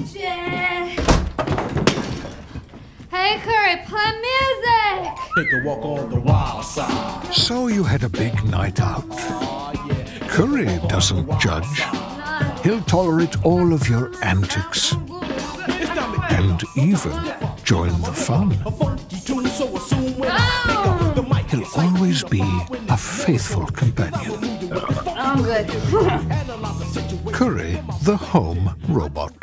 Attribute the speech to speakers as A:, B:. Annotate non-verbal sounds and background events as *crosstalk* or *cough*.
A: Magic! Hey, Kuri, play music!
B: Take a walk on the wild side.
C: So you had a big night out. Kuri doesn't judge. He'll tolerate all of your antics and even join the fun. He'll always be a faithful companion.
A: I'm good. *laughs*
C: Kuri, the home robot.